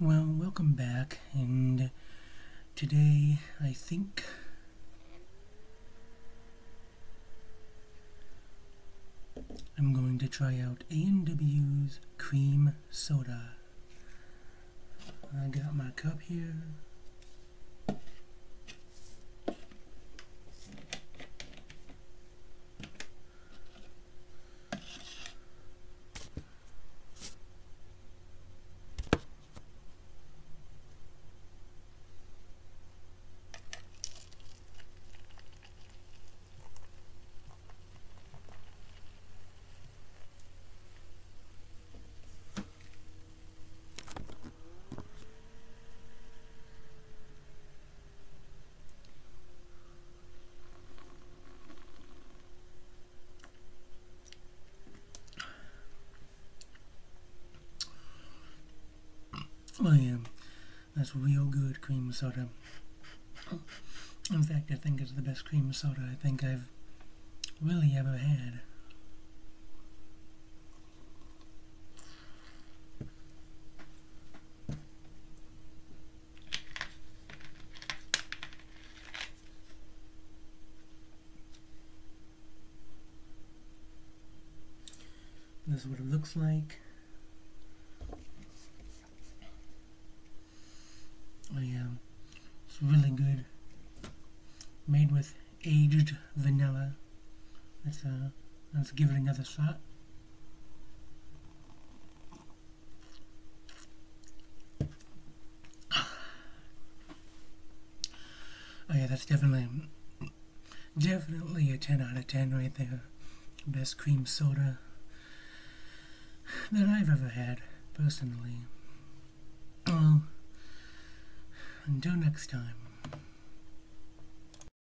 well, welcome back, and today I think I'm going to try out A&W's cream soda. I got my cup here. Oh yeah, um, that's real good cream soda. In fact, I think it's the best cream soda I think I've really ever had. This is what it looks like. Oh yeah, it's really good. Made with aged vanilla. Let's uh, let's give it another shot. Oh yeah, that's definitely definitely a 10 out of 10 right there. Best cream soda that I've ever had, personally. Well, until next time.